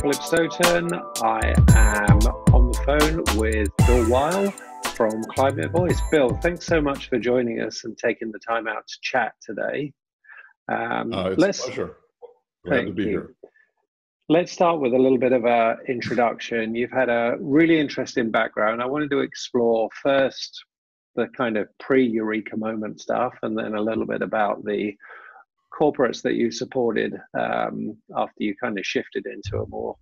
Philip Stoten. I am on the phone with Bill Weihl from ClimateVoice. Bill, thanks so much for joining us and taking the time out to chat today. Um, uh, it's a pleasure. Glad to be you. here. Let's start with a little bit of an introduction. You've had a really interesting background. I wanted to explore first the kind of pre Eureka moment stuff and then a little bit about the corporates that you supported um, after you kind of shifted into a more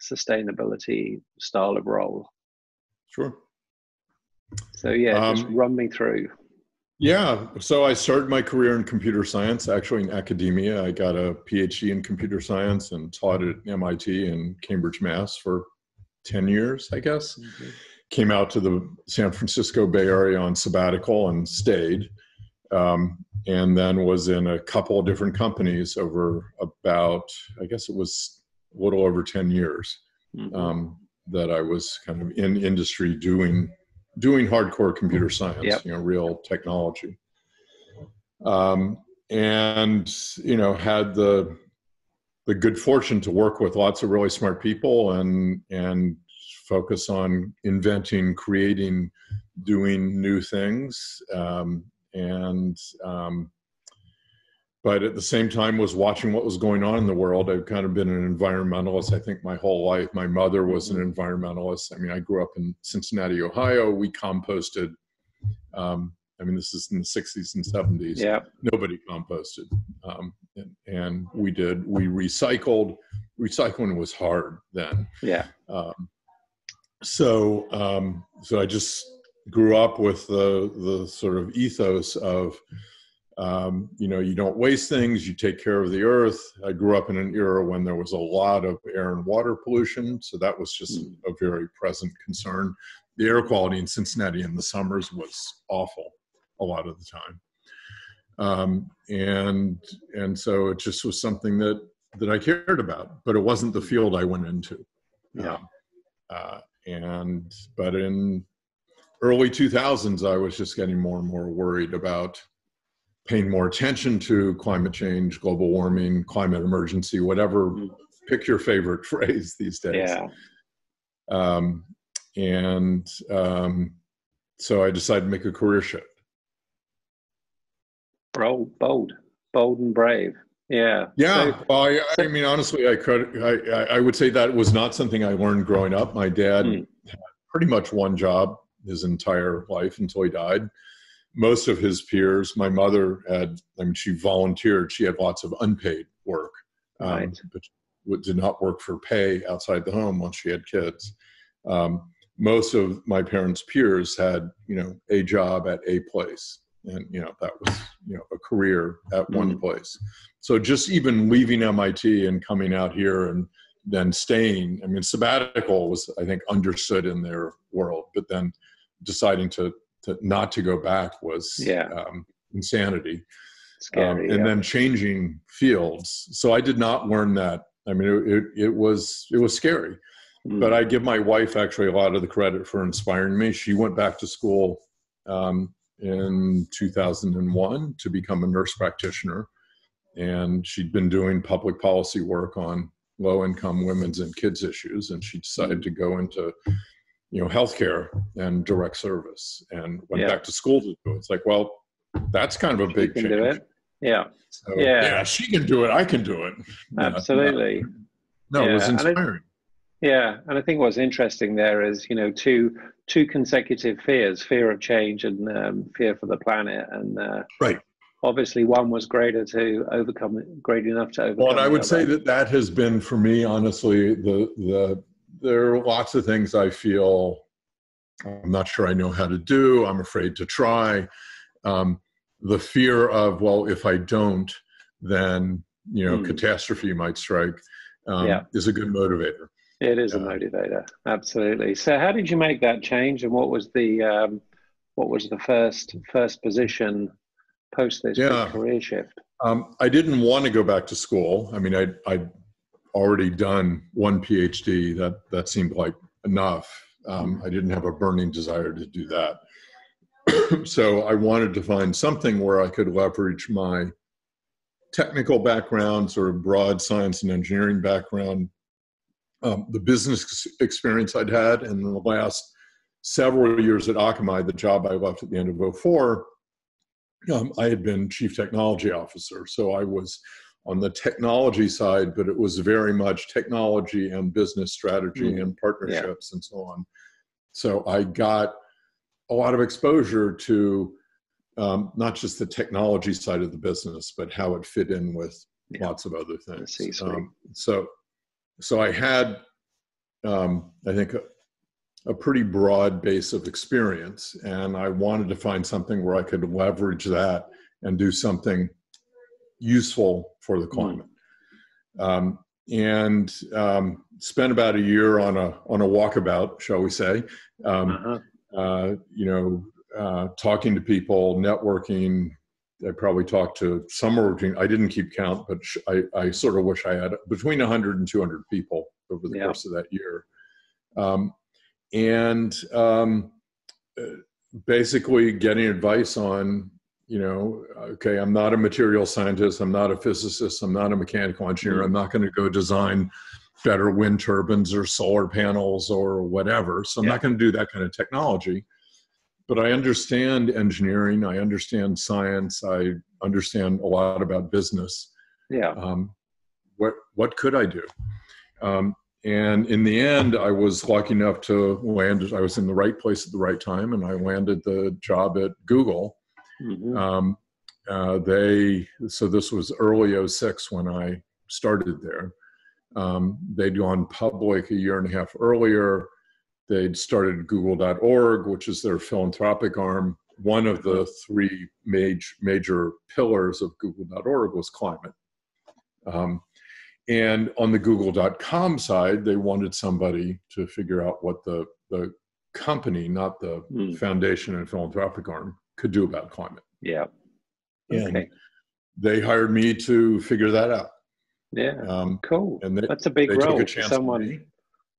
sustainability style of role? Sure. So yeah, um, just run me through. Yeah, so I started my career in computer science, actually in academia. I got a PhD in computer science and taught at MIT and Cambridge, Mass for 10 years, I guess. Mm-hmm. Came out to the San Francisco Bay Area on sabbatical and stayed um, and then was in a couple of different companies over about i guess it was a little over 10 years mm-hmm. um, that i was kind of in industry doing doing hardcore computer science yep. you know real technology um, and you know had the the good fortune to work with lots of really smart people and and focus on inventing creating doing new things um, and um, but at the same time was watching what was going on in the world. I've kind of been an environmentalist i think my whole life. My mother was an mm-hmm. environmentalist. I mean i grew up in cincinnati ohio. We composted um, i mean this is in the 60s and 70s yeah. Nobody composted um, and, and, we did we recycled. Recycling was hard then. Yeah. Um, so um, so i just grew up with the the sort of ethos of um, you know you don't waste things you take care of the earth. I grew up in an era when there was a lot of air and water pollution so that was just mm. a very present concern. The air quality in cincinnati in the summers was awful a lot of the time. Um, and and so it just was something that that i cared about but it wasn't the field i went into. Yeah. Um, uh, and but in early 2000s, I was just getting more and more worried about paying more attention to climate change, global warming, climate emergency, whatever. Mm. Pick your favorite phrase these days. Yeah. Um, and um, so I decided to make a career shift. Bold, bold, bold and brave. Yeah. Yeah. So, well, I, I, mean, honestly, I credit. I, I would say that was not something I learned growing up. My dad mm. had pretty much one job his entire life until he died. Most of his peers, my mother had, I mean, she volunteered. She had lots of unpaid work, um, right. but did not work for pay outside the home once she had kids. Um, most of my parents' peers had, you know, a job at a place, and you know that was, you know, a career at mm-hmm. one place. So just even leaving MIT and coming out here and then staying, I mean, sabbatical was, I think, understood in their world, but then deciding to, to not to go back was yeah. um, insanity. Scary, um, and yeah. then changing fields. So I did not learn that. I mean, it, it, it was it was scary. Mm. But I give my wife actually a lot of the credit for inspiring me. She went back to school um, in 2001 to become a nurse practitioner, and she'd been doing public policy work on low income women's and kids issues, and she decided mm. to go into you know healthcare and direct service and went yeah. back to school to do it. It's like, well, that's kind of a big change. Do it. Yeah. So, yeah. Yeah. She can do it. I can do it. Absolutely. No, no yeah. it was inspiring. yeah, and I think what's interesting there is you know two two consecutive fears: fear of change and um, fear for the planet. And uh, right, obviously, one was greater to overcome, great enough to overcome. Well, and I would other. say that that has been for me, honestly, the the there are lots of things I feel I'm not sure I know how to do. I'm afraid to try. Um, the fear of, well, if I don't, then you know, mm. catastrophe might strike. Um, yeah. is a good motivator. It is a motivator, absolutely. So, how did you make that change, and what was the um, what was the first first position post this yeah. career shift? Um, I didn't want to go back to school. I mean, I I already done one PhD. That that seemed like enough. Um, I didn't have a burning desire to do that. so I wanted to find something where I could leverage my technical background, sort of broad science and engineering background, um, the business experience I'd had, and in the last several years at Akamai, the job I left at the end of 04, um, I had been chief technology officer. So I was on the technology side, but it was very much technology and business strategy mm. and partnerships yeah. and so on. So I got a lot of exposure to um, not just the technology side of the business, but how it fit in with yeah. lots of other things. Um, so, so I had, um, I think, a, a, pretty broad base of experience, and I wanted to find something where I could leverage that and do something useful for the hmm. climate. Mm. and um, spent about a year on a on a walkabout, shall we say? Um, uh-huh. Uh, you know, uh, talking to people, networking. I probably talked to somewhere between, I didn't keep count, but I, I sort of wish I had between 100 and 200 people over the yeah. course of that year. Um, and um, uh, basically getting advice on, you know, okay, I'm not a material scientist, I'm not a physicist, I'm not a mechanical engineer, mm-hmm. I'm not going to go design better wind turbines or solar panels or whatever. So I'm yeah. not going to do that kind of technology but I understand engineering. I understand science. I understand a lot about business. Yeah. Um, what what could I do? Um, and in the end, I was lucky enough to land. I was in the right place at the right time, and I landed the job at Google. Mm-hmm. Um, uh, they so this was early 06 when I started there. Um, they'd gone public a year and a half earlier. They'd started Google.org, which is their philanthropic arm. One of the three major, major pillars of Google.org was climate. Um, and on the Google.com side, they wanted somebody to figure out what the, the company, not the mm. foundation and philanthropic arm, could do about climate. Yeah. And okay. they hired me to figure that out. Yeah. Um, cool. And they, that's a big role. for Someone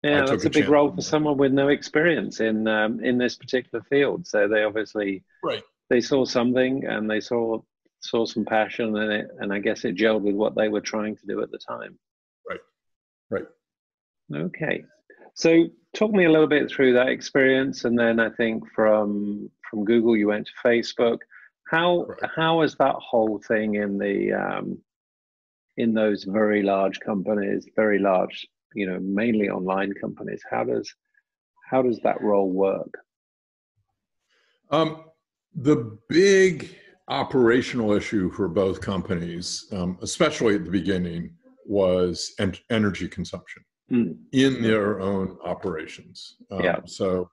yeah, that's a, a big role for someone with no experience in um, in this particular field. So they obviously right. they saw something and they saw saw some passion and it, and I guess it gelled with what they were trying to do at the time. Right. Right. Okay. So talk me a little bit through that experience, and then I think from from Google you went to Facebook. How right. how was that whole thing in the um, in those very large companies, very large you know mainly online companies how does how does that role work um, the big operational issue for both companies um, especially at the beginning was en- energy consumption mm. in their own operations um, yeah. so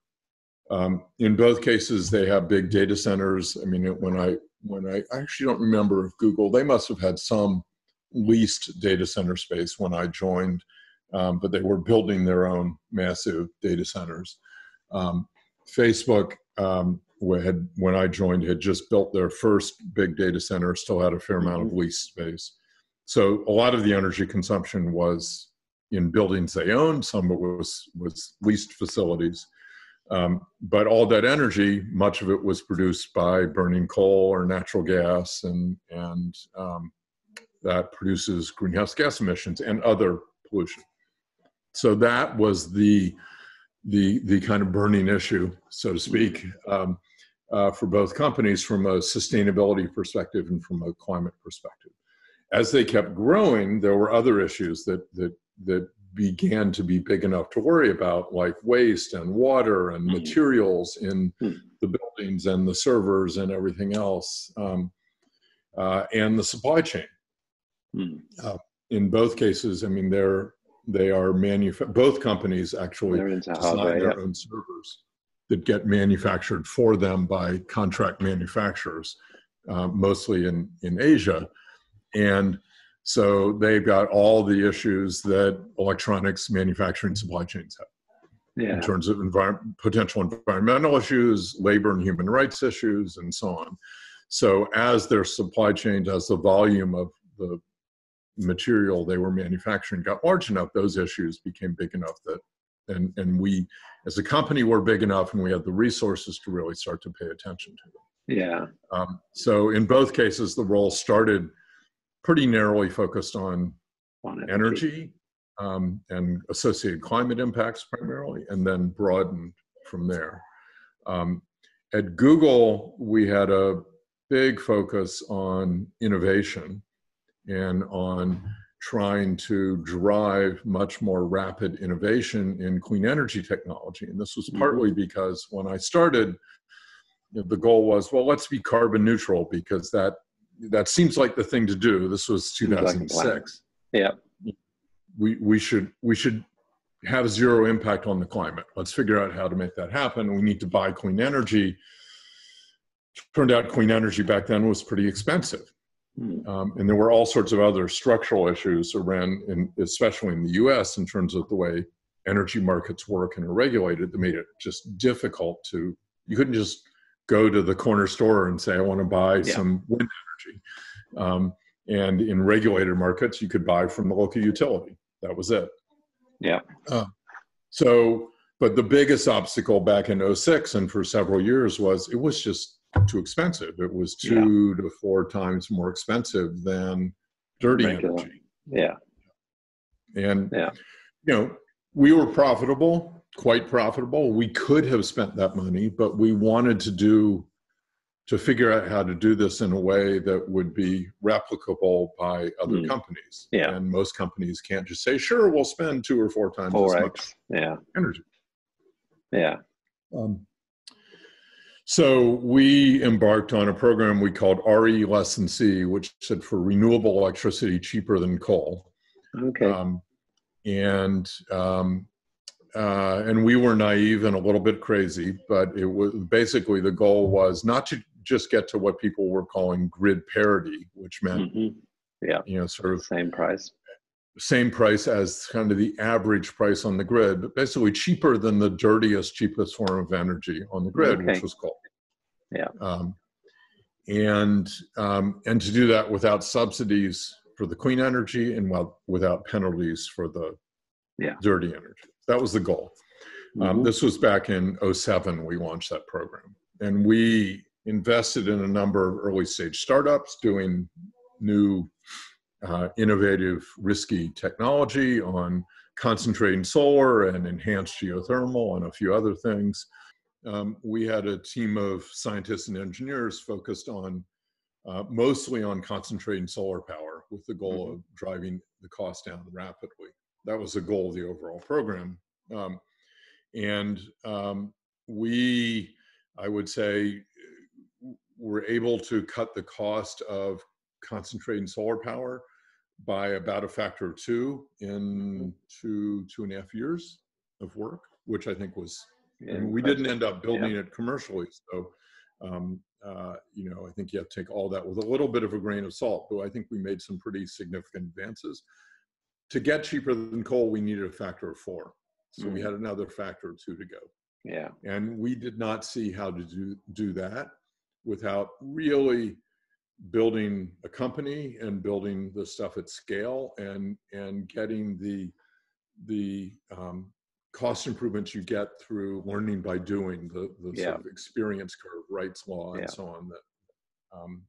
um, in both cases they have big data centers i mean when i when I, I actually don't remember if google they must have had some leased data center space when i joined um, but they were building their own massive data centers. Um, Facebook, um, had, when I joined, had just built their first big data center, still had a fair amount of mm-hmm. space. So a lot of the energy consumption was in buildings they owned, some of it was, was leased facilities. Um, but all that energy, much of it was produced by burning coal or natural gas, and, and um, that produces greenhouse gas emissions and other pollution so that was the the the kind of burning issue, so to speak, um, uh, for both companies from a sustainability perspective and from a climate perspective. As they kept growing, there were other issues that that that began to be big enough to worry about, like waste and water and mm. materials in mm. the buildings and the servers and everything else, um, uh, and the supply chain. Mm. Uh, in both cases, I mean, they're they are manufa- both companies actually design hardware, their own servers that get manufactured for them by contract manufacturers, uh, mostly in, in Asia. And so they've got all the issues that electronics manufacturing supply chains have. Yeah. In terms of envir- potential environmental issues, labor and human rights issues, and so on. So, as their supply chain, as the volume of the material they were manufacturing got large enough, those issues became big enough that, and, and we as a company were big enough and we had the resources to really start to pay attention to them. Yeah. Um, so in both cases, the role started pretty narrowly focused on, on energy, um, and associated climate impacts primarily, and then broadened from there. Um, at Google, we had a big focus on innovation and on trying to drive much more rapid innovation in clean energy technology. And this was mm-hmm. partly because when I started, the goal was, well, let's be carbon neutral because that that seems like the thing to do. This was 2006. yeah. We we should we should have zero impact on the climate. Let's figure out how to make that happen. We need to buy clean energy. Turned out clean energy back then was pretty expensive. Hmm. Um, and there were all sorts of other structural issues around, in, especially in the US, in terms of the way energy markets work and are regulated that made it just difficult to, you couldn't just go to the corner store and say, I want to buy yeah. some wind energy. Um, and in regulated markets, you could buy from the local utility. That was it. Yeah. Uh, so, but the biggest obstacle back in 06 and for several years was it was just too expensive. It was two yeah. to four times more expensive than dirty Regular. energy. Yeah. And, yeah. you know, we were profitable, quite profitable. We could have spent that money, but we wanted to do to figure out how to do this in a way that would be replicable by other mm. companies. Yeah. And most companies can't just say, sure, we'll spend two or four times 4X. as much yeah. energy. Yeah. Um, so we embarked on a program we called RE Less than C, which stood for Renewable Electricity Cheaper Than Coal. Okay. Um, and um, uh, and we were naive and a little bit crazy, but it was basically the goal was not to just get to what people were calling grid parity, which meant, mm-hmm. yeah, you know, sort of same price, same price as kind of the average price on the grid, but basically cheaper than the dirtiest, cheapest form of energy on the grid, okay. which was coal. Yeah. Um, and um, and to do that without subsidies for the clean energy and well, without penalties for the yeah. dirty energy. That was the goal. Um, mm-hmm. Um, this was back in 07 we launched that program. And we invested in a number of early stage startups doing new, uh, innovative, risky technology on concentrating solar and enhanced geothermal and a few other things. Um, we had a team of scientists and engineers focused on uh, mostly on concentrating solar power with the goal mm-hmm. of driving the cost down rapidly. That was the goal of the overall program. Um, and um, we, I would say, were able to cut the cost of concentrating solar power by about a factor of two in two two and a half years of work, which I think was. Yeah, mean, we didn't end up building yeah. it commercially, so um, uh, you know I think you have to take all that with a little bit of a grain of salt. But I think we made some pretty significant advances. To get cheaper than coal, we needed a factor of four, so mm. we had another factor of two to go. Yeah, and we did not see how to do do that without really building a company and building the stuff at scale and and getting the the um, cost improvements you get through learning by doing the, the yeah. sort of experience curve Wright's law and yeah. so on that um,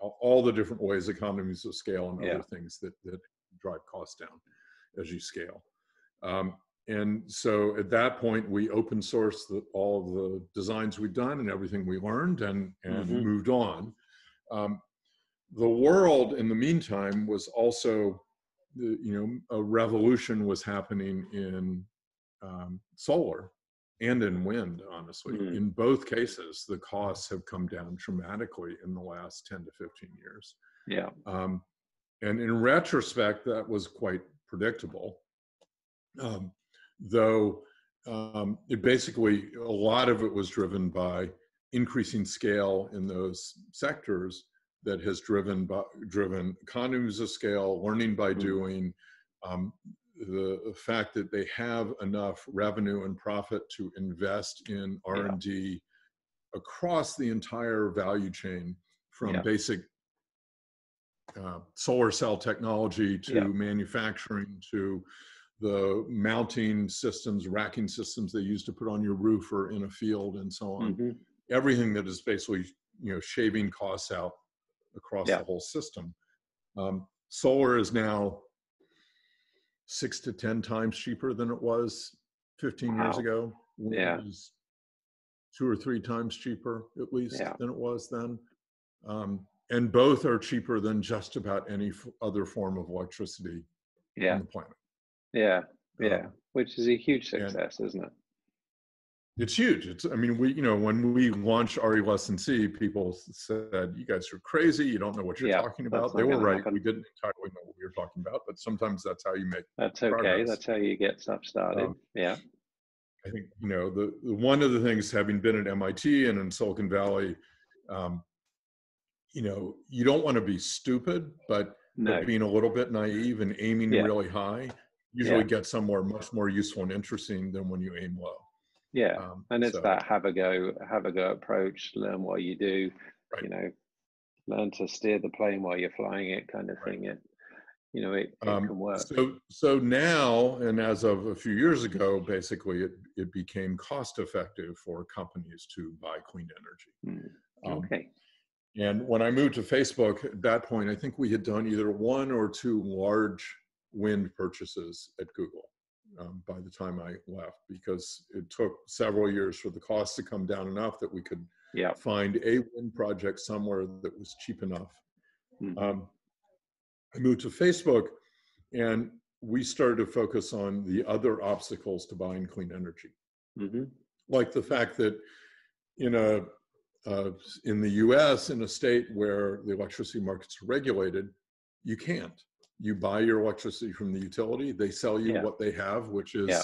all the different ways economies of scale and other yeah. things that, that drive costs down as you scale. Um, and so at that point we open sourced the, all the designs we've done and everything we learned and and mm-hmm. moved on. Um, the world in the meantime was also you know a revolution was happening in um, solar and in wind honestly. Mm-hmm. in both cases the costs have come down dramatically in the last 10 to 15 years. Yeah. Um, and in retrospect that was quite predictable um, though um, it basically a lot of it was driven by increasing scale in those sectors that has driven by, driven economies of scale, learning by mm-hmm. doing, um, the, fact that they have enough revenue and profit to invest in R and D across the entire value chain, from yeah. basic uh, solar cell technology to yeah. manufacturing to the mounting systems, racking systems they use to put on your roof or in a field and so on. Mm-hmm. Everything that is basically, you know, shaving costs out across yeah. the whole system. Um, solar is now six to 10 times cheaper than it was 15 Wow. years ago. Yeah. It was two or three times cheaper, at least, Yeah. than it was then. Um, and both are cheaper than just about any f- other form of electricity Yeah. on the planet. Yeah. Yeah. Um, Which is a huge success, isn't it? It's huge. It's, I mean, we, you know, when we launched RE Less than C, people said, you guys are crazy. You don't know what you're Yeah, talking about. They were right. happen. We didn't entirely know what we were talking about, but sometimes that's how you make, That's okay. progress. That's how you get stuff started. Um, yeah. I think, you know, the, the one of the things having been at MIT and in Silicon Valley, um, you know, you don't want to be stupid, but, No. but being a little bit naive and aiming Yeah. really high usually Yeah. gets somewhere much more useful and interesting than when you aim low. Yeah. Um, and it's so- that have a go, have a go approach. Learn what you do. Right. You know, learn to steer the plane while you're flying it, kind of Right. thing. It, you know, it, it Um, can work. So, so now, and as of a few years ago, basically, it, it became cost effective for companies to buy clean energy. Mm. Um, okay. And when I moved to Facebook, at that point, I think we had done either one or two large wind purchases at Google um, by the time I left, because it took several years for the cost to come down enough that we could Yeah. find a wind project somewhere that was cheap enough. Mhm. Um, I moved to Facebook and we started to focus on the other obstacles to buying clean energy, hmm like the fact that in a uh, in the U.S. in a state where the electricity markets are regulated, you can't. You buy your electricity from the utility; they sell you Yeah. what they have, which is Yeah.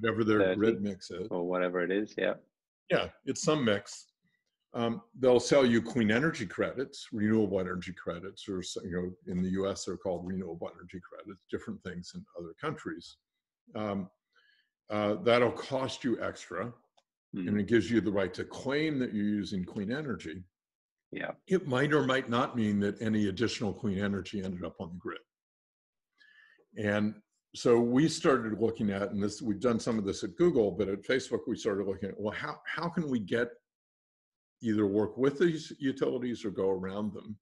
whatever their Thirty. grid mix is. Or whatever it is. Yeah. Yeah, it's some mix. Um, they'll sell you clean energy credits, renewable energy credits, or you know, in the U.S. they're called renewable energy credits. Different things in other countries. Um, uh, that'll cost you extra, Mm. and it gives you the right to claim that you're using clean energy. Yeah. It might or might not mean that any additional clean energy ended up on the grid. And so we started looking at, and this we've done some of this at Google, but at Facebook we started looking at, well, how how can we get either work with these utilities or go around them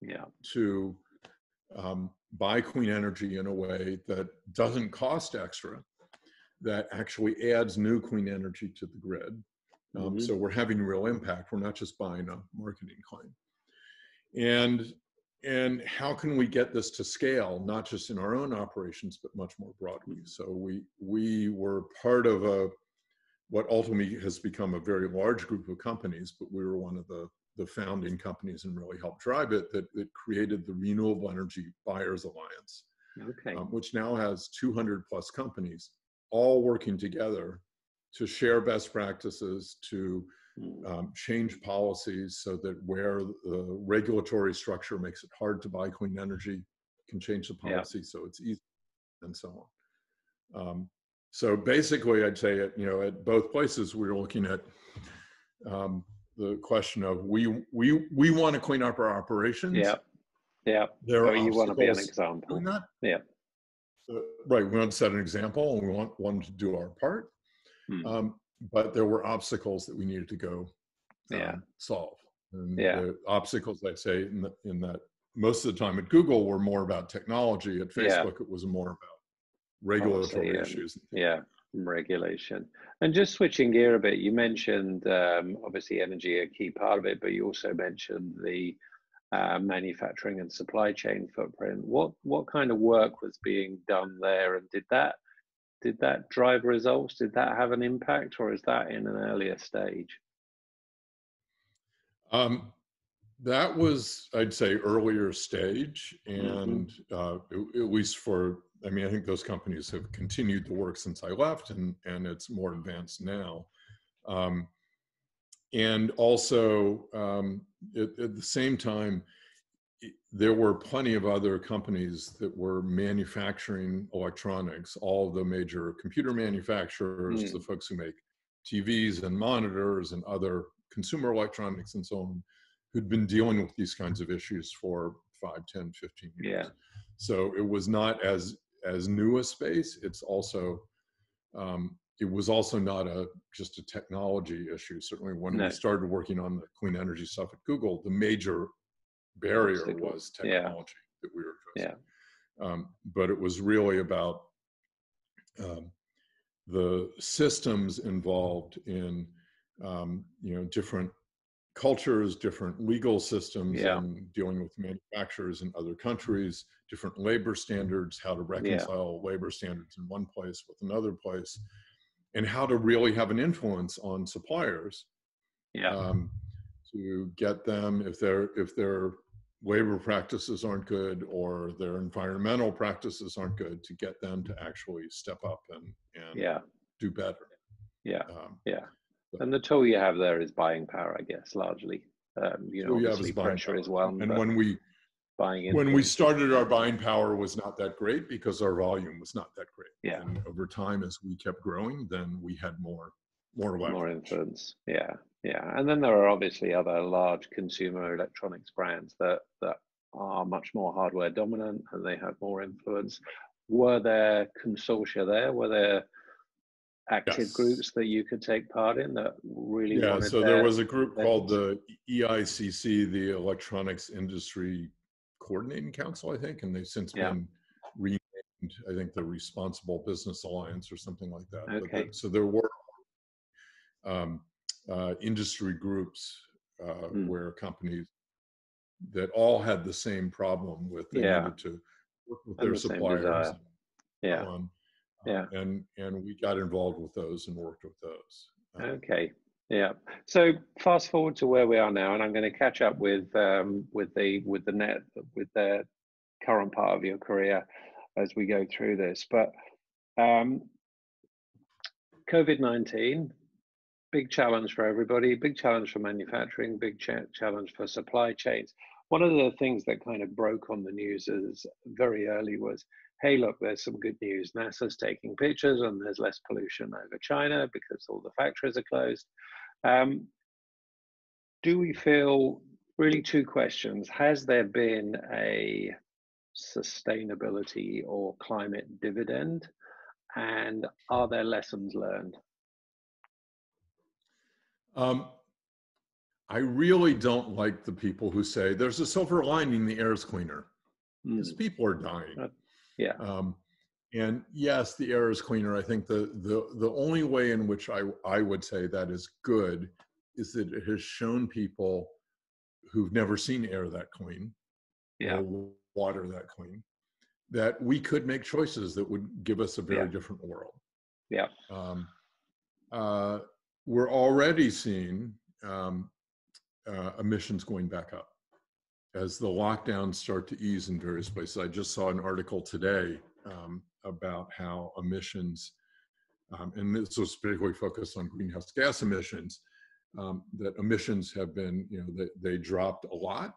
Yeah. to um, buy clean energy in a way that doesn't cost extra, that actually adds new clean energy to the grid. Um, Mhm. So we're having real impact. We're not just buying a marketing claim. And and how can we get this to scale, not just in our own operations, but much more broadly? So we we were part of a what ultimately has become a very large group of companies, but we were one of the the founding companies and really helped drive it that, that created the Renewable Energy Buyers Alliance, Okay. um, which now has 200 plus companies all working together to share best practices, to Mm. um, change policies so that where the regulatory structure makes it hard to buy clean energy, can change the Yeah. policy so it's easy, and so on. Um, so basically, I'd say at you know at both places we're looking at um, the question of we we we want to clean up our operations. Yeah. Yeah. There are you want to be an example. Not. Yeah. Right. We want to set an example, and we want one to do our part. Hmm. Um, but there were obstacles that we needed to go um, Yeah. solve. And Yeah. the obstacles, I'd say, in, the, in that most of the time at Google were more about technology. At Yeah. Facebook, it was more about regulatory and- issues. Yeah, regulation. And just switching gear a bit, you mentioned um, obviously energy a key part of it, but you also mentioned the uh, manufacturing and supply chain footprint. What what kind of work was being done there, and did that did that drive results? Did that have an impact, or is that in an earlier stage? Um, that was, I'd say, earlier stage, Mm-hmm. and uh, at, at least for, I mean, I think those companies have continued the work since I left, and and it's more advanced now. Um, and also, um, at, at the same time, there were plenty of other companies that were manufacturing electronics. All the major computer manufacturers, Mm. the folks who make TVs and monitors and other consumer electronics and so on, who'd been dealing with these kinds of issues for 5, 10, 15 years. Yeah. So it was not as as new a space. It's also um, it was also not a just a technology issue. Certainly, when No. we started working on the clean energy stuff at Google, the major barrier was Yeah. technology that we were addressing. Um, but it was really about um, the systems involved in um, you know different cultures, different legal systems, Yeah. and dealing with manufacturers in other countries, different labor standards, how to reconcile labor standards in one place with another place, and how to really have an influence on suppliers Yeah. um, to get them if their if their labor practices aren't good or their environmental practices aren't good to get them to actually step up and and yeah. do better. Yeah. Um, And the tool you have there is buying power, I guess, largely. Um, you know, tool obviously is pressure power. as well. and but when we buying when we started our buying power was not that great because our volume was not that great. Yeah. And over time, as we kept growing, then we had more more leverage. more influence. Yeah, yeah. And then there are obviously other large consumer electronics brands that that are much more hardware dominant and they have more influence. Were there consortia there? Were there active Yes. groups that you could take part in that really Yeah, wanted so their- there was a group their called the EICC, the Electronics Industry Coordinating Council, I think, and they've since Yeah. been renamed, I think, the Responsible Business Alliance or something like that. But Okay. the- so there were um, uh, industry groups uh, Hmm. where companies that all had the same problem with they Yeah. needed to work with And their the suppliers. and yeah. on. Yeah. Um, and and we got involved with those and worked with those. Um, Okay. Yeah. So fast forward to where we are now, and I'm going to catch up with um, with the with the net with the current part of your career as we go through this. But um, COVID nineteen, big challenge for everybody, big challenge for manufacturing, big cha- challenge for supply chains. One of the things that kind of broke on the news is very early was hey, look, there's some good news. NASA's taking pictures and there's less pollution over China because all the factories are closed. Um, do we feel really two questions? Has there been a sustainability or climate dividend? And are there lessons learned? Um, I really don't like the people who say there's a silver lining, the air is cleaner. Because Mm, people are dying. Uh, yeah. Um, and yes, the air is cleaner. I think the the the only way in which I I would say that is good is that it has shown people who've never seen air that clean, Yeah. or water that clean, that we could make choices that would give us a very Yeah. different world. Yeah. Um, uh, we're already seeing um, uh, emissions going back up as the lockdowns start to ease in various places. I just saw an article today um, about how emissions, um, and this was particularly focused on greenhouse gas emissions, um, that emissions have been, you know, they, they dropped a lot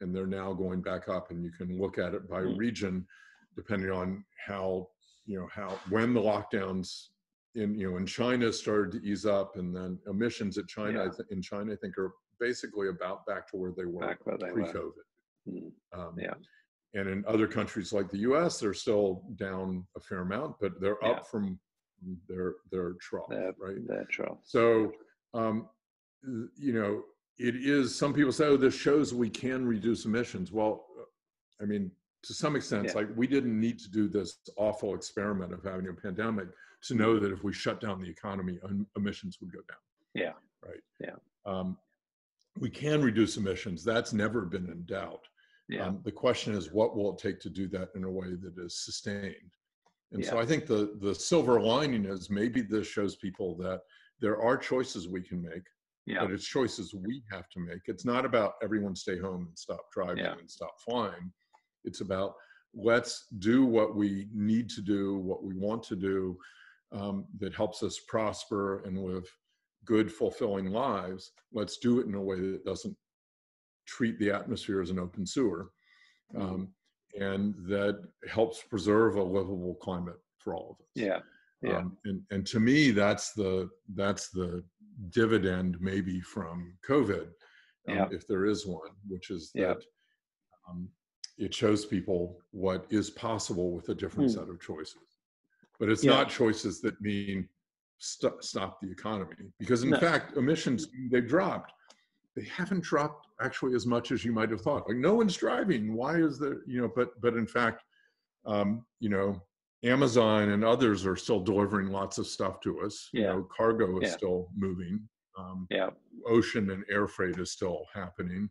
and they're now going back up and you can look at it by Mm. region depending on how, you know, how, when the lockdowns in, you know, in China started to ease up and then emissions at China, I Yeah. in China, I think are basically about back to where they were where they were. pre-COVID. Mm, Um, Yeah. And in other countries like the U.S., they're still down a fair amount, but they're Yeah. up from their their trough, They're- right? They're trough. So, um, you know, it is. Some people say, "Oh, this shows we can reduce emissions." Well, I mean, to some extent, Yeah. like we didn't need to do this awful experiment of having a pandemic to know that if we shut down the economy, um, emissions would go down. Yeah. Right. Yeah. Um, we can reduce emissions. That's never been in doubt. Yeah. Um, the question is, what will it take to do that in a way that is sustained? And so I think the the silver lining is maybe this shows people that there are choices we can make, yeah. but it's choices we have to make. It's not about everyone stay home and stop driving Yeah. and stop flying. It's about let's do what we need to do, what we want to do, um, that helps us prosper and live good, fulfilling lives. Let's do it in a way that doesn't treat the atmosphere as an open sewer, Mm. um, and that helps preserve a livable climate for all of us. Yeah. Yeah. Um, and and to me, that's the that's the dividend maybe from COVID, um, Yeah. if there is one, which is Yeah. that um, it shows people what is possible with a different Hmm. set of choices. But it's Yeah. not choices that mean st- stop the economy, because in No. fact, emissions they've dropped. They haven't dropped actually as much as you might have thought. Like no one's driving. Why is there? You know, but but in fact, um, you know, Amazon and others are still delivering lots of stuff to us. Yeah. You know, cargo is Yeah. still moving. Um, Yeah. ocean and air freight is still happening.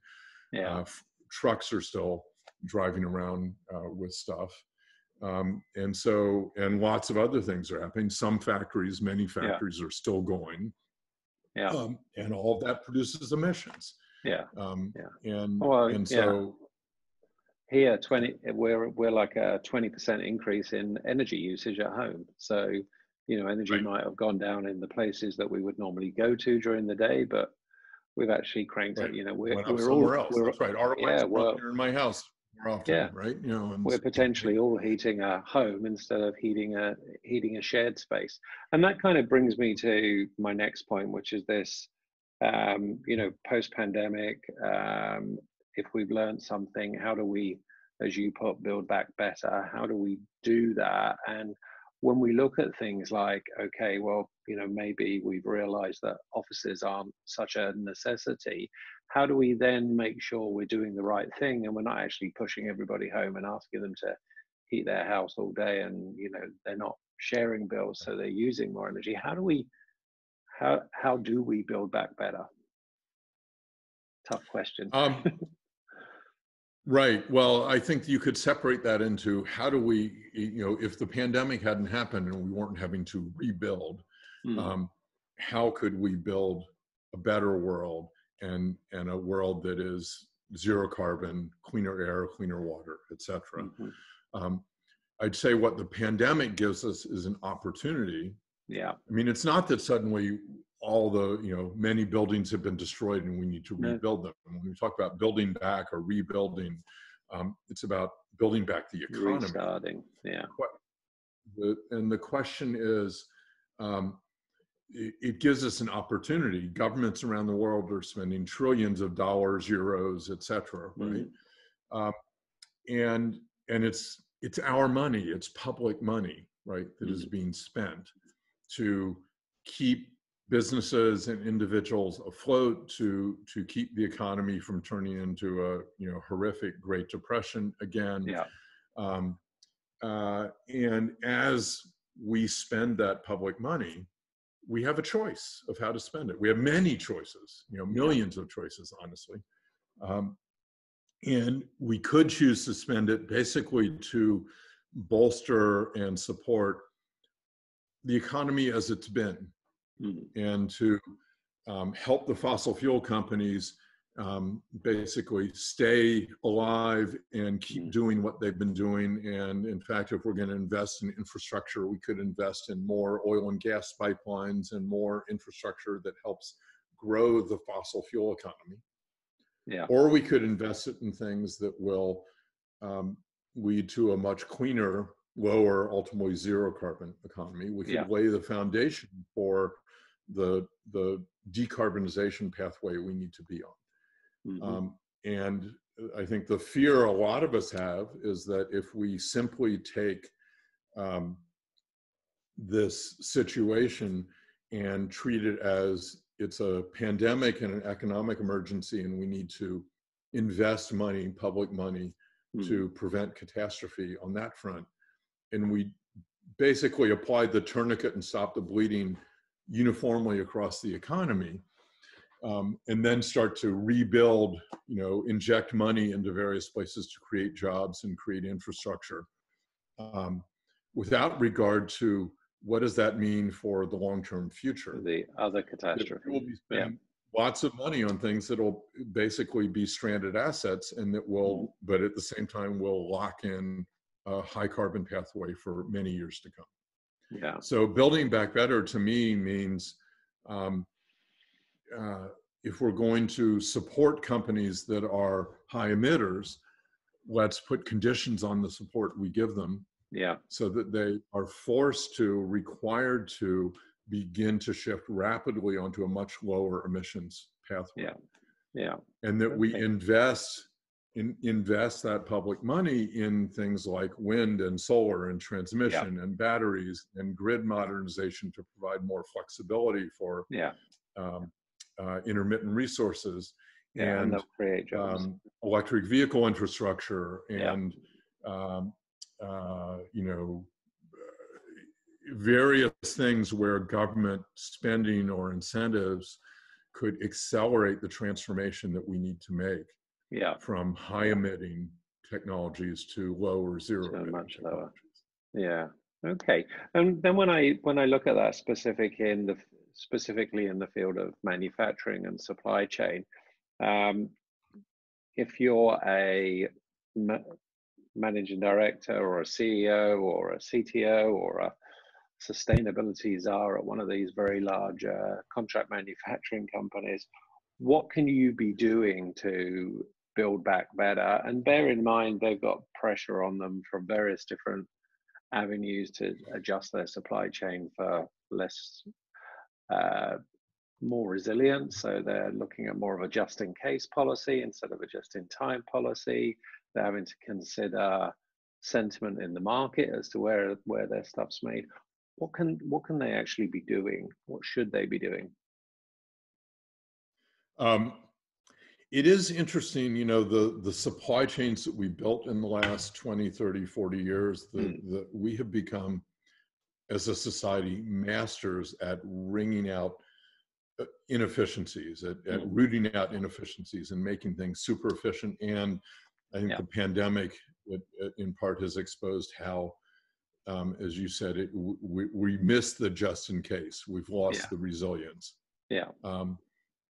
Yeah. Uh, f- trucks are still driving around uh, with stuff. Um, and so, and lots of other things are happening. Some factories, many factories are still going. Yeah. Um, and all of that produces emissions. yeah. Um, Yeah. And, Well, and yeah. so, Here, twenty. We're we're like a twenty percent increase in energy usage at home. So, you know, energy Right. might have gone down in the places that we would normally go to during the day, but we've actually cranked Right. it. You know, we're we're somewhere all else. we're, That's right. Our yeah, lights are well- here in my house often, Yeah. right? You know, and we're potentially all heating a home instead of heating a heating a shared space and that kind of brings me to my next point which is this um, you know post pandemic um, if we've learned something how do we as you put build back better how do we do that and when we look at things like okay well you know maybe we've realized that offices aren't such a necessity how do we then make sure we're doing the right thing and we're not actually pushing everybody home and asking them to heat their house all day and you know they're not sharing bills so they're using more energy? How do we how how do we build back better? Tough question. Um, right. Well, I think you could separate that into how do we, you know, if the pandemic hadn't happened and we weren't having to rebuild, Mm, um, how could we build a better world and and a world that is zero carbon, cleaner air, cleaner water, etc. mhm. Um, I'd say what the pandemic gives us is an opportunity. yeah I mean, it's not that suddenly all the you know many buildings have been destroyed and we need to rebuild them. And when we talk about building back or rebuilding, um, it's about building back the economy. restarting yeah The, and the question is, um, it, it gives us an opportunity. Governments around the world are spending trillions of dollars, euros, et cetera, right? Mhm. Um, and and it's it's our money, it's public money, right, that is being spent to keep businesses and individuals afloat, to to keep the economy from turning into a you know horrific Great Depression again. yeah Um, uh, and as we spend that public money, we have a choice of how to spend it. We have many choices, you know, millions of choices, honestly. Um, and we could choose to spend it basically to bolster and support the economy as it's been Mhm. and to um, help the fossil fuel companies um, basically stay alive and keep Mm. doing what they've been doing. And in fact, if we're going to invest in infrastructure, we could invest in more oil and gas pipelines and more infrastructure that helps grow the fossil fuel economy. yeah Or we could invest it in things that will um, lead to a much cleaner, lower, ultimately zero carbon economy. We could Yeah. lay the foundation for the the decarbonization pathway we need to be on. Mhm. Um, and I think the fear a lot of us have is that if we simply take um, this situation and treat it as it's a pandemic and an economic emergency, and we need to invest money, public money, Mhm. to prevent catastrophe on that front. And we basically applied the tourniquet and stopped the bleeding uniformly across the economy. Um, and then start to rebuild, you know, inject money into various places to create jobs and create infrastructure um, without regard to what does that mean for the long-term future. the other catastrophe We'll be spending lots of money on things that'll basically be stranded assets and that will, but at the same time, will lock in a high carbon pathway for many years to come. Yeah So building back better to me means um, uh, if we're going to support companies that are high emitters, let's put conditions on the support we give them yeah so that they are forced to, required to begin to shift rapidly onto a much lower emissions pathway. Yeah. yeah And that we invest in, invest that public money in things like wind and solar and transmission and batteries and grid modernization to provide more flexibility for yeah. um, uh, intermittent resources yeah and, and create jobs. um, electric vehicle infrastructure Yeah. and um, uh, know, various things where government spending or incentives could accelerate the transformation that we need to make yeah. from high emitting technologies to lower zero So much lower. Yeah. Okay. And then when I when I look at that specific in the specifically in the field of manufacturing and supply chain, um, if you're a ma- managing director or a CEO or a CTO or a sustainability czar at one of these very large uh, contract manufacturing companies, what can you be doing to build back better? And bear in mind, they've got pressure on them from various different avenues to adjust their supply chain for less, uh, more resilience. So they're looking at more of a just in case policy instead of a just in time policy. They're having to consider sentiment in the market as to where where their stuff's made. What can what can they actually be doing? What should they be doing? Um, it is interesting, you know, the, the supply chains that we built in the last 20, 30, 40 years, that Mm. that we have become, as a society, masters at wringing out uh, inefficiencies, at, at Mm. rooting out inefficiencies and making things super efficient. And I think Yeah. the pandemic, it, it in part, has exposed how, um, as you said, it, we, we missed the just in case. We've lost Yeah. the resilience. Yeah. Um,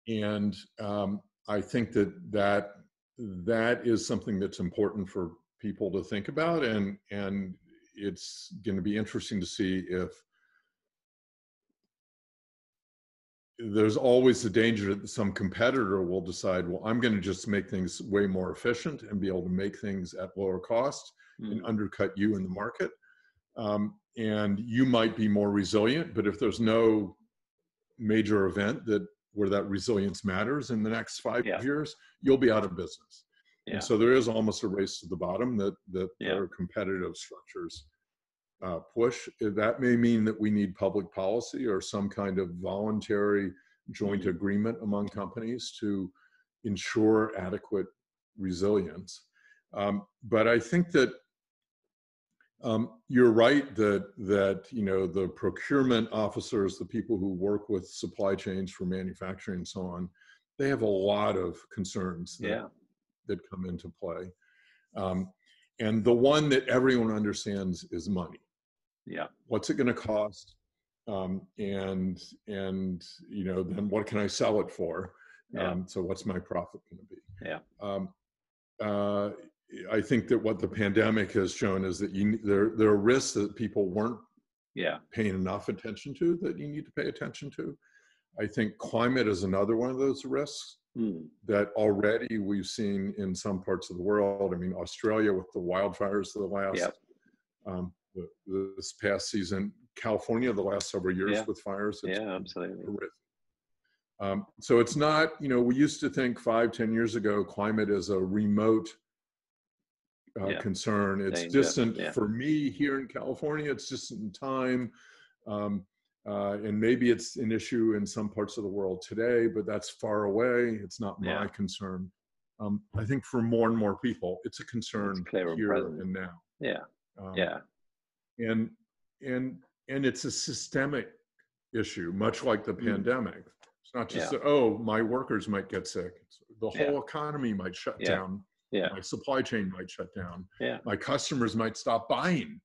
and um, I think that that that is something that's important for people to think about, and and it's going to be interesting to see if there's always the danger that some competitor will decide, well, I'm going to just make things way more efficient and be able to make things at lower cost and Mm. undercut you in the market. Um, and you might be more resilient, but if there's no major event that where that resilience matters in the next five Yeah. years, you'll be out of business. Yeah. And so there is almost a race to the bottom that that Yeah. our competitive structures uh, push. That may mean that we need public policy or some kind of voluntary joint Mhm. agreement among companies to ensure adequate resilience. Um, but I think that um, you're right that that you know the procurement officers, the people who work with supply chains for manufacturing and so on, they have a lot of concerns that, Yeah. that come into play. Um, and the one that everyone understands is money. Yeah. What's it going to cost? Um, and and you know then what can I sell it for? Yeah. Um, so what's my profit going to be? Yeah. Um, uh, I think that what the pandemic has shown is that you there there are risks that people weren't Yeah. paying enough attention to that you need to pay attention to. I think climate is another one of those risks Mm. that already we've seen in some parts of the world. I mean, Australia with the wildfires of the last Yep. um, the, this past season, California the last several years Yeah. with fires. It's Yeah. Absolutely. Um, so it's not, you know, we used to think five, ten years ago, climate is a remote uh, Yeah. concern. It's Danger, distant yeah. for me here in California. It's distant in time. Um, uh, and maybe it's an issue in some parts of the world today, but that's far away. It's not my Yeah. concern. Um, I think for more and more people, it's a concern and here present. and now. Yeah. Um, Yeah. and and and it's a systemic issue much like the Mm. pandemic it's not just Yeah. that, oh my workers might get sick It's the Yeah. whole economy might shut Yeah. down Yeah. my supply chain might shut down Yeah. my customers might stop buying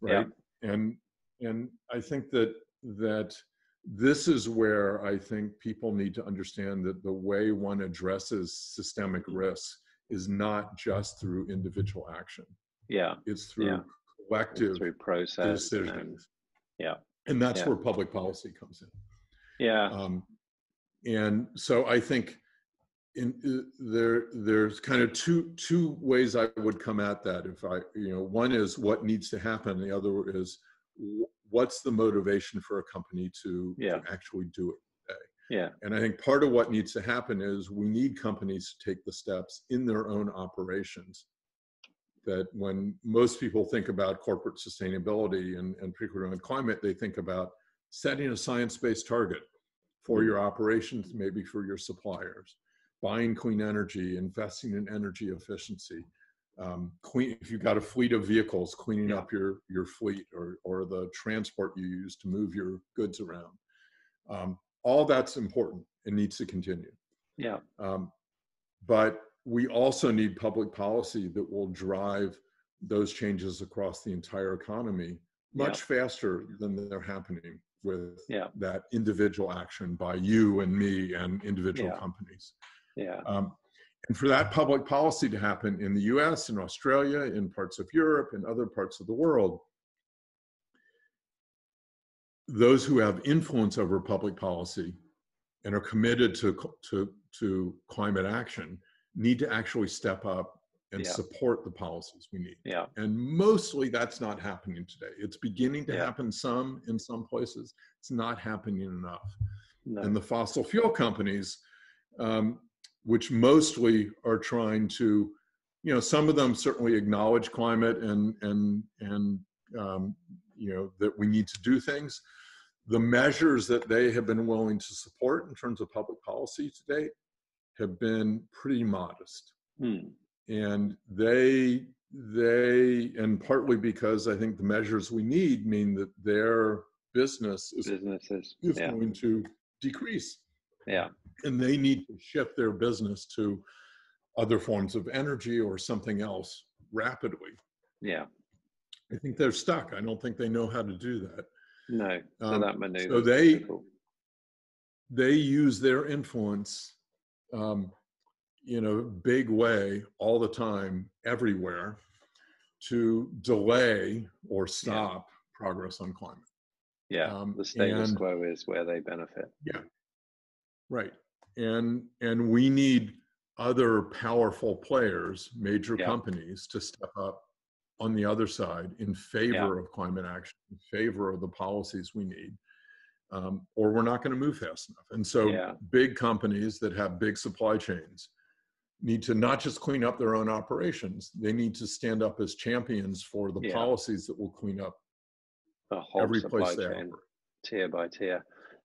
right and and i think that that this is where i think people need to understand that the way one addresses systemic risk is not just through individual action Yeah. it's through Yeah. collective Through process. and decisions. yeah. And that's Yeah. where public policy comes in. Yeah. Um, and so I think in uh, there there's kind of two two ways I would come at that. If I you know one is what needs to happen, the other is what's the motivation for a company to, Yeah. to actually do it. Yeah. And I think part of what needs to happen is we need companies to take the steps in their own operations. That when most people think about corporate sustainability and, and particularly around climate, they think about setting a science based target for your operations, maybe for your suppliers, buying clean energy, investing in energy efficiency, um, clean if you've got a fleet of vehicles cleaning Yeah. up your your fleet or or the transport you use to move your goods around um, all that's important and needs to continue Yeah. um, but we also need public policy that will drive those changes across the entire economy much faster than they're happening with Yeah. that individual action by you and me and individual Yeah. companies. Yeah. Um, and for that public policy to happen in the US, in Australia, in parts of Europe, in other parts of the world, those who have influence over public policy and are committed to, to, to climate action need to actually step up and Yeah. support the policies we need. Yeah. And mostly that's not happening today. It's beginning to Yeah. happen some in some places. It's not happening enough No. and the fossil fuel companies, um, which mostly are trying to, you know, some of them certainly acknowledge climate and and and um, you know that we need to do things. The measures that they have been willing to support in terms of public policy to date have been pretty modest Hmm. and they they and partly because i think the measures we need mean that their business is, Businesses. is Yeah. going to decrease Yeah. And they need to shift their business to other forms of energy or something else rapidly Yeah. i think they're stuck i don't think they know how to do that No. Um, that maneuver. so they- they use their influence um, in a big way all the time everywhere to delay or stop progress on climate Yeah. um, the status and- quo is where they benefit. Yeah, right and and we need other powerful players major Yeah. companies to step up on the other side in favor of climate action in favor of the policies we need um, or we're not going to move fast enough and so Yeah. big companies that have big supply chains need to not just clean up their own operations they need to stand up as champions for the Yeah. policies that will clean up The whole every supply place they chain, operate tier by tier.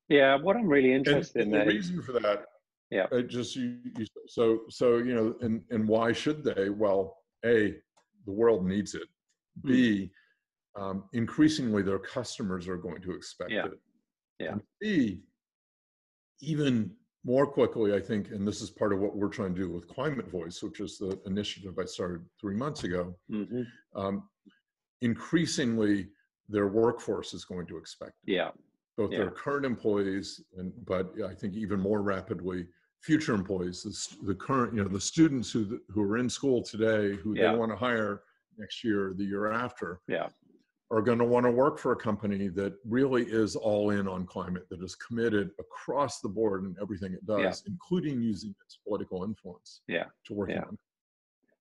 Yeah. What I'm really interested and in the there. reason for that Yeah. uh, just you, you so so you know and and why should they well a the world needs it b um, increasingly their customers are going to expect Yeah. it Yeah. and c even more quickly i think and this is part of what we're trying to do with ClimateVoice which is the initiative i started three months ago hmm um, increasingly their workforce is going to expect it Yeah. Both Yeah. their current employees and but I think even more rapidly future employees the, the current you know the students who who are in school today who Yeah. they want to hire next year or the year after Yeah. are going to want to work for a company that really is all in on climate that is committed across the board in everything it does Yeah. including using its political influence Yeah. to work on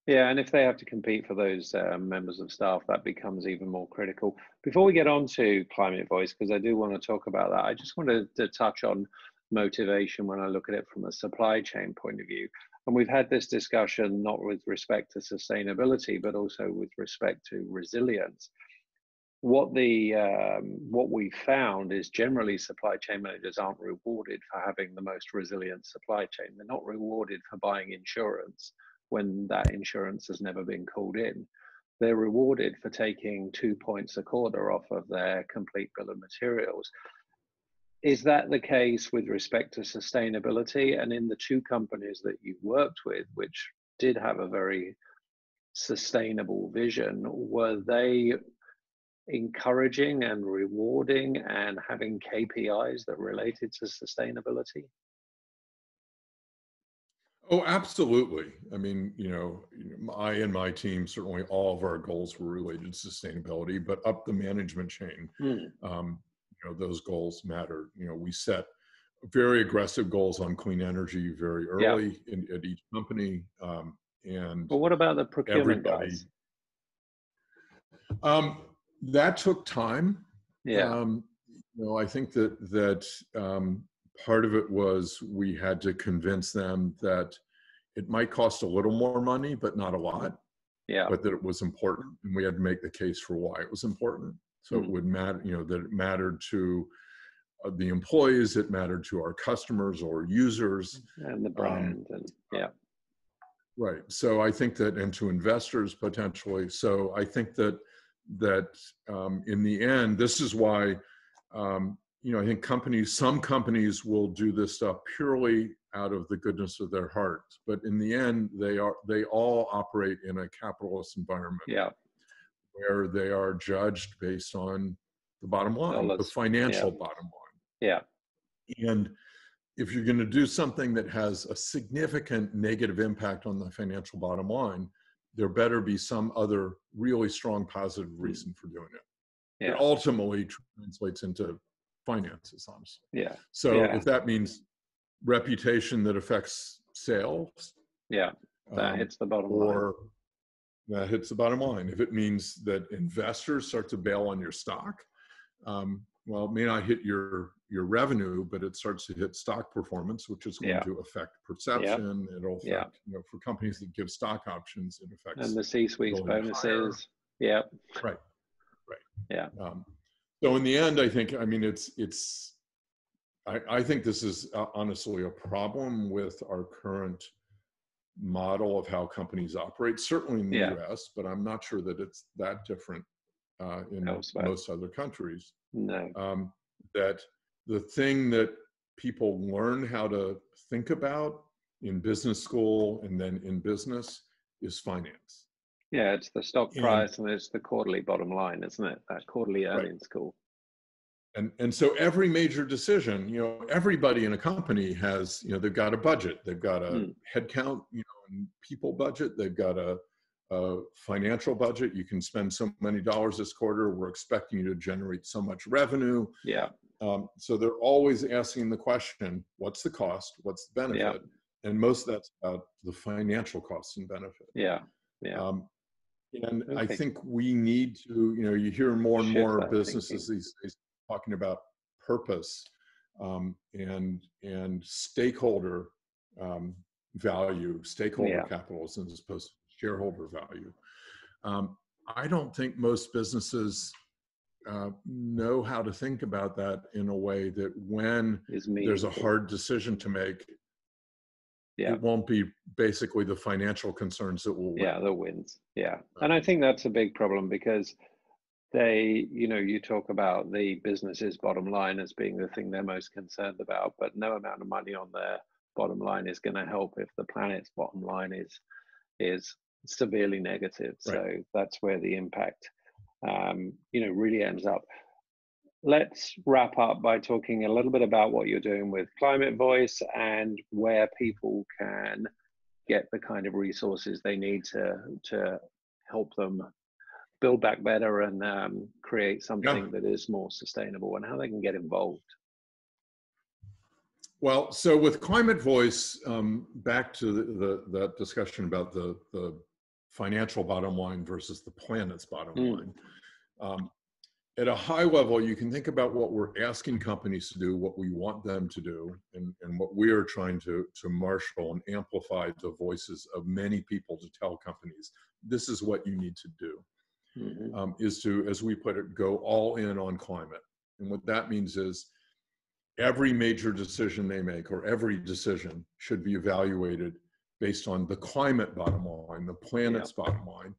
Yeah, and if they have to compete for those uh, members of staff, that becomes even more critical. Before we get on to ClimateVoice, because I do want to talk about that, I just wanted to touch on motivation when I look at it from a supply chain point of view. And we've had this discussion not with respect to sustainability, but also with respect to resilience. What the um, what we found is generally supply chain managers aren't rewarded for having the most resilient supply chain. They're not rewarded for buying insurance when that insurance has never been called in. They're rewarded for taking two points a quarter off of their complete bill of materials. Is that the case with respect to sustainability? And in the two companies that you worked with, which did have a very sustainable vision, were they encouraging and rewarding and having KPIs that related to sustainability? Oh, absolutely. I mean, you know, I and my team certainly all of our goals were related to sustainability, but up the management chain, Hmm. um, you know, those goals matter. You know, we set very aggressive goals on clean energy very Yeah. early in, at each company, um, and But what about the procurement guys? Um, that took time. Yeah, Um, you know, I think that that um, part of it was we had to convince them that it might cost a little more money, but not a lot, yeah, but that it was important, and we had to make the case for why it was important. So it Mm. would matter, you know, that it mattered to uh, the employees, it mattered to our customers or users, and the um, brand, and yeah, Right. So I think that, and to investors potentially. So I think that that um, in the end, this is why um, you know I think companies, some companies will do this stuff purely out of the goodness of their hearts, but in the end, they are they all operate in a capitalist environment. Yeah. Where they are judged based on the bottom line, the financial yeah. bottom line. Yeah. And if you're going to do something that has a significant negative impact on the financial bottom line, there better be some other really strong positive hmm. reason for doing it. Yeah. It ultimately translates into finances, honestly. Yeah. So yeah. if that means reputation that affects sales, yeah, that um, hits the bottom or line. Or that hits the bottom line. If it means that investors start to bail on your stock, um, well, it may not hit your your revenue, but it starts to hit stock performance, which is going yeah. to affect perception. It'll affect, yeah. you know, for companies that give stock options, it affects and the C-suite bonuses. Yeah. Right. Right. Yeah. Um, so in the end, I think, I mean, it's it's. I, I think this is uh, honestly a problem with our current model of how companies operate. Certainly in the yeah. U.S., but I'm not sure that it's that different uh, in Elsewhere. most other countries. No. Um, that the thing that people learn how to think about in business school and then in business is finance. Yeah, it's the stock price and, and it's the quarterly bottom line, isn't it? That quarterly earnings right. call. And and so every major decision, you know, everybody in a company has, you know, they've got a budget, they've got a mm. headcount, you know, and people budget, they've got a a financial budget. You can spend so many dollars this quarter. We're expecting you to generate so much revenue. Yeah. Um, so they're always asking the question, what's the cost? What's the benefit? Yeah. And most of that's about the financial costs and benefit. Yeah. Yeah. Um, and okay. I think we need to, you know, you hear more and more businesses these days talking about purpose um, and and stakeholder um, value, stakeholder yeah. capitalism as opposed to shareholder value. Um, I don't think most businesses uh, know how to think about that in a way that when there's a hard decision to make, yeah. it won't be basically the financial concerns that will win. Yeah, the wins. Yeah. And I think that's a big problem because they, you know, you talk about the business's bottom line as being the thing they're most concerned about, but no amount of money on their bottom line is going to help if the planet's bottom line is is severely negative. Right. So that's where the impact, um, you know, really ends up. Let's wrap up by talking a little bit about what you're doing with ClimateVoice and where people can get the kind of resources they need to to help them build back better and um, create something yeah. that is more sustainable and how they can get involved. Well, so with ClimateVoice, um, back to the, the, that discussion about the, the financial bottom line versus the planet's bottom mm. line. Um, at a high level, you can think about what we're asking companies to do, what we want them to do, and, and what we are trying to, to marshal and amplify the voices of many people to tell companies this is what you need to do. Mm-hmm. Um, is to, as we put it, go all in on climate. And what that means is every major decision they make or every decision should be evaluated based on the climate bottom line, the planet's yeah. bottom line,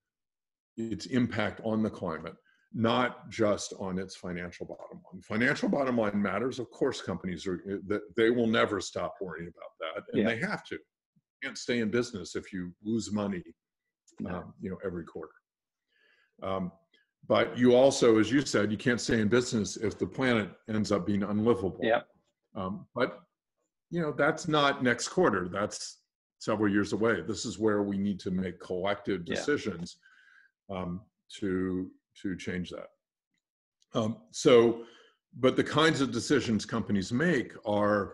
its impact on the climate, not just on its financial bottom line. Financial bottom line matters. Of course, companies are that they will never stop worrying about that, and yeah. they have to. You can't stay in business if you lose money, no. um, you know, every quarter. Um, but you also, as you said, you can't stay in business if the planet ends up being unlivable. Yeah. Um, but you know that's not next quarter. That's several years away. This is where we need to make collective decisions yeah. um, to to change that. Um, so, but the kinds of decisions companies make are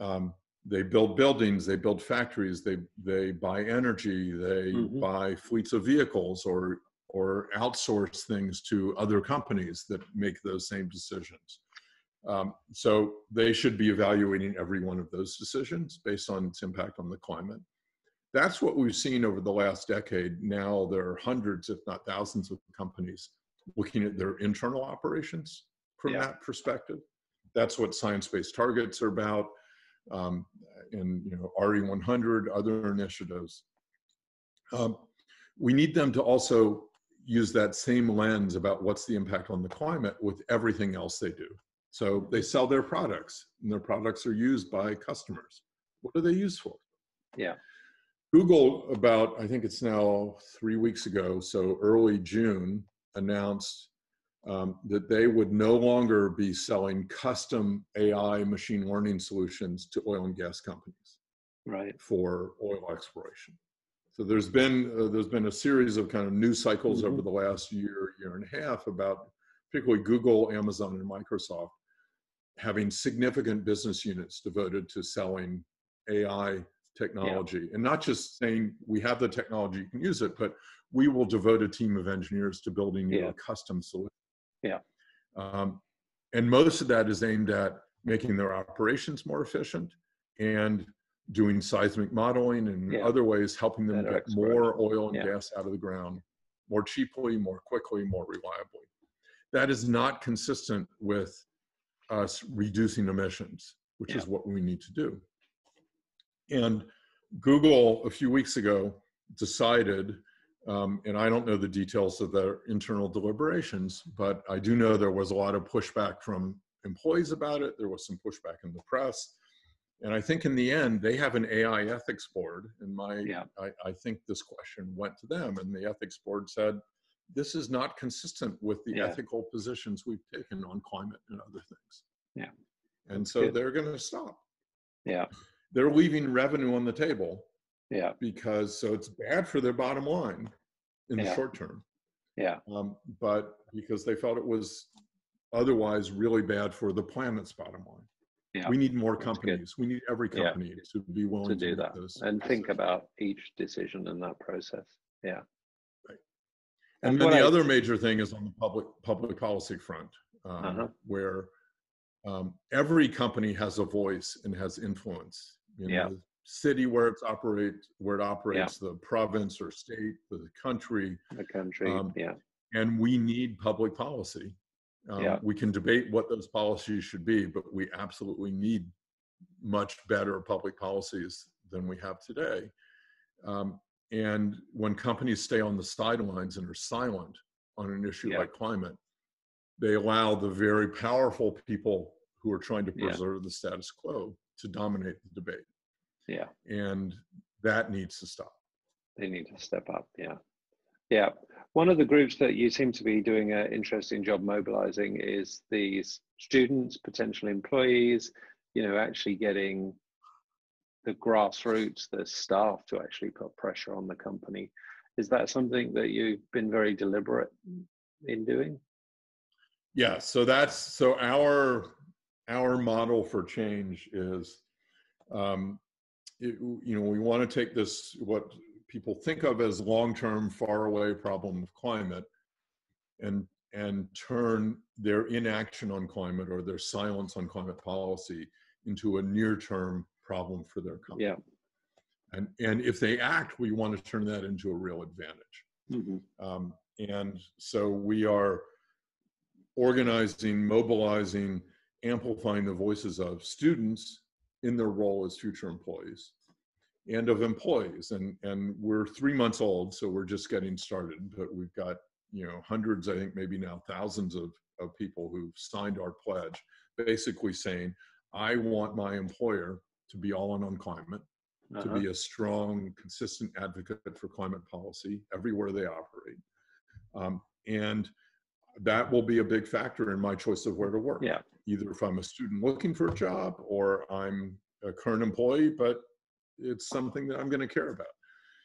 um, they build buildings, they build factories, they they buy energy, they mm-hmm. buy fleets of vehicles, or or outsource things to other companies that make those same decisions. Um, so they should be evaluating every one of those decisions based on its impact on the climate. That's what we've seen over the last decade. Now there are hundreds, if not thousands, of companies looking at their internal operations from yeah. that perspective. That's what science-based targets are about, um, and you know RE100, other initiatives. Um, we need them to also use that same lens about what's the impact on the climate with everything else they do. So they sell their products, and their products are used by customers. What are they used for? Yeah. Google, about I think it's now three weeks ago, so early June, announced um, that they would no longer be selling custom AI machine learning solutions to oil and gas companies Right. for oil exploration. So there's been uh, there's been a series of kind of news cycles over Mhm. the last year year and a half about particularly Google, Amazon, and Microsoft having significant business units devoted to selling AI technology and not just saying we have the technology you can use it but we will devote a team of engineers to building Yeah. a custom solution Yeah. um, and most of that is aimed at making their operations more efficient and doing seismic modeling and Yeah. other ways helping them Better get more oil and Yeah. gas out of the ground more cheaply more quickly more reliably that is not consistent with us reducing emissions which is what we need to do and google a few weeks ago decided um, and I don't know the details of their internal deliberations, but I do know there was a lot of pushback from employees about it. There was some pushback in the press. And I think in the end, they have an AI ethics board. And my, Yeah. I, I think this question went to them, and the ethics board said, this is not consistent with the Yeah. ethical positions we've taken on climate and other things. Yeah. And That's so good. they're going to stop. Yeah. They're leaving revenue on the table Yeah. because so it's bad for their bottom line in the Yeah. short term Yeah. um, but because they felt it was otherwise really bad for the planet's bottom line. Yeah. We need more companies. We need every Yeah. company to be willing To to, do make that and think about each decision in that process. Yeah. And, and then the I- other major thing is on the public public policy front, um, Uh-huh. where um, every company has a voice and has influence in Yeah. City where it's operate where it operates, the province or state, the country, The country. Um, yeah. and we need public policy. Um, Yeah. We can debate what those policies should be, but we absolutely need much better public policies than we have today. Um, and when companies stay on the sidelines and are silent on an issue Yeah. like climate, they allow the very powerful people who are trying to Yeah. preserve the status quo to dominate the debate. Yeah. And that needs to stop. They need to step up. Yeah. Yeah. One of the groups that you seem to be doing an interesting job mobilizing is these students, potential employees, you know, actually getting the grassroots, the staff to actually put pressure on the company. Is that something that you've been very deliberate in doing? Yeah, so that's so our our model for change is, um, it, you know, we want to take this what people think of as long-term, far-away problem of climate, and and turn their inaction on climate or their silence on climate policy into a near-term problem for their company. Yeah. And and if they act, we want to turn that into a real advantage. Mm -hmm. Um, and so we are organizing, mobilizing, amplifying the voices of students in their role as future employees and of employees. And, and we're three months old, so we're just getting started, but we've got, you know, hundreds, I think maybe now thousands of, of people who've signed our pledge, basically saying, I want my employer to be all in on climate to Uh-huh. be a strong, consistent advocate for climate policy everywhere they operate. Um, and that will be a big factor in my choice of where to work. Yeah. Either if I'm a student looking for a job or I'm a current employee, but it's something that I'm going to care about.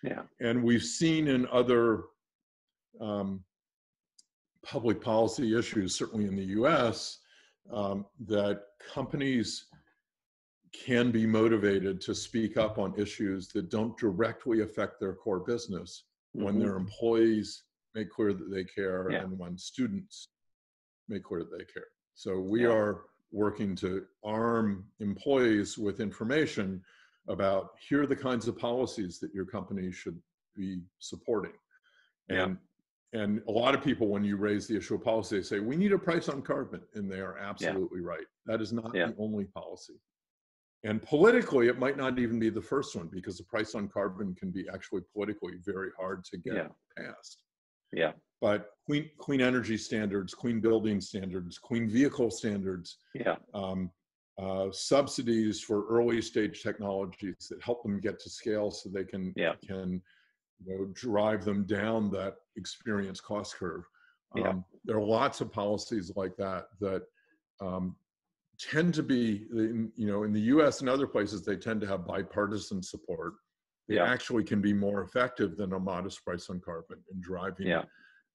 Yeah. And we've seen in other um, public policy issues, certainly in the US, um, that companies can be motivated to speak up on issues that don't directly affect their core business when Mhm. their employees make clear that they care Yeah. and when students make clear that they care. So we Yeah. are working to arm employees with information about here are the kinds of policies that your company should be supporting. Yeah. And and a lot of people, when you raise the issue of policy, they say we need a price on carbon, and they are absolutely right. That is not the only policy. and politically, it might not even be the first one because the price on carbon can be actually politically very hard to get Yeah. passed. Yeah. But clean, clean energy standards, clean building standards, clean vehicle standards, Yeah. um, uh, subsidies for early stage technologies that help them get to scale so they can Yeah. can you know, drive them down that experience cost curve. Yeah. Um, there are lots of policies like that that um, tend to be, you know, in the U.S. and other places, they tend to have bipartisan support. They Yeah. actually can be more effective than a modest price on carbon in driving Yeah.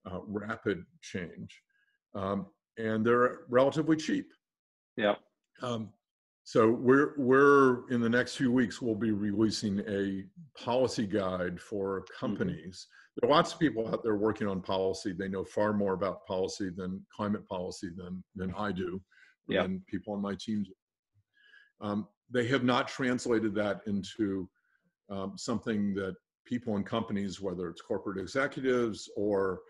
uh, rapid change, um, and they're relatively cheap. Yeah. Um, so we're we're in the next few weeks we'll be releasing a policy guide for companies. There are lots of people out there working on policy. They know far more about policy than climate policy than than I do, Yeah. than people on my team. Um, they have not translated that into um, something that people in companies, whether it's corporate executives or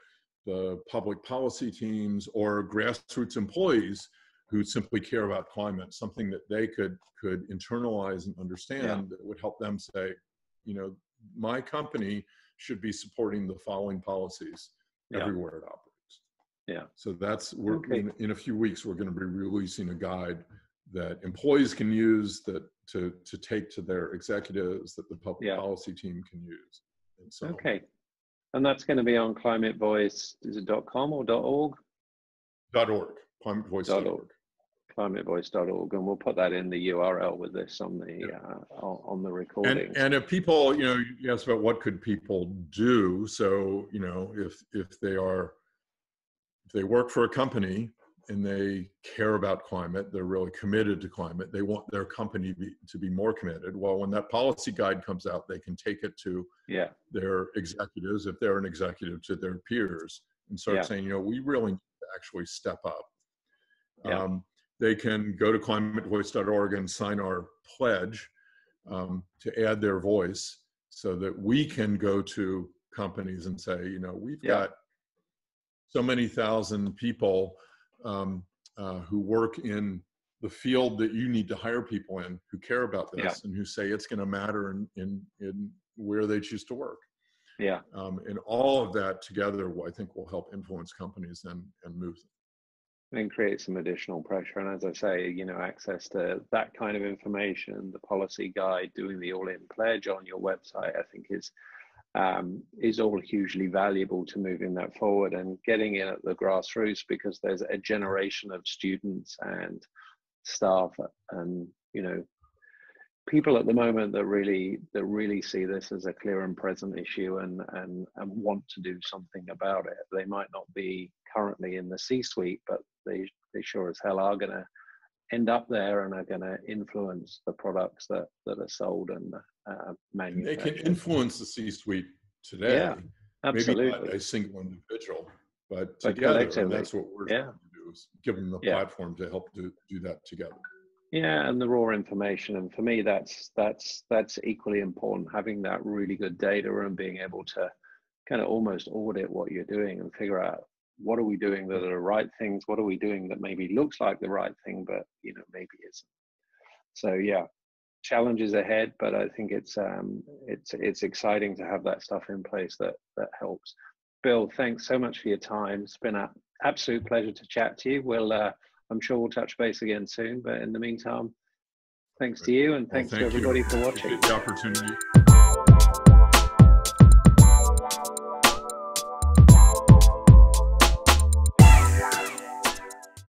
the public policy teams or grassroots employees who simply care about climate, something that they could could internalize and understand that would help them say, you know, my company should be supporting the following policies Yeah. everywhere it operates. Yeah. So that's we're Okay. in, in a few weeks we're going to be releasing a guide that employees can use that to to take to their executives that the public Yeah. policy team can use. And so Okay. And that's going to be on ClimateVoice. Is it .com or .org? dot .org, climatevoice.org. Dot org. climatevoice.org and we'll put that in the url with this on the uh, on on the recording and and if people you know you asked about what could people do so you know if if they are if they work for a company and they care about climate they're really committed to climate they want their company be, to be more committed well when that policy guide comes out they can take it to yeah their executives if they're an executive to their peers and start Yeah. saying you know we really need to actually step up Yeah. um, they can go to climatevoice.org and sign our pledge um, to add their voice so that we can go to companies and say, you know, we've Yeah. got so many thousand people um, uh, who work in the field that you need to hire people in who care about this Yeah. and who say it's going to matter in, in, in where they choose to work. yeah Um, and all of that together, I think, will help influence companies and, and move them. and create some additional pressure and as i say you know access to that kind of information the policy guide doing the all-in pledge on your website i think is um, is all hugely valuable to moving that forward and getting in at the grassroots because there's a generation of students and staff and you know people at the moment that really that really see this as a clear and present issue and and and want to do something about it. They might not be currently in the c suite but they they sure as hell are going to end up there and are going to influence the products that that are sold and uh, And they can influence the C-suite today. Yeah, absolutely. Maybe not a single individual, but But together. And that's what we're yeah. trying to do is give them the Yeah. platform to help do, do that together. Yeah, and the raw information, and for me, that's that's that's equally important. Having that really good data and being able to kind of almost audit what you're doing and figure out what are we doing that are the right things, what are we doing that maybe looks like the right thing, but you know maybe isn't. So yeah, challenges ahead, but I think it's um it's it's exciting to have that stuff in place that that helps. Bill, thanks so much for your time. It's been an absolute pleasure to chat to you. We'll uh, I'm sure we'll touch base again soon. But in the meantime, thanks to you and Well, thanks thank to you. everybody for watching. The opportunity.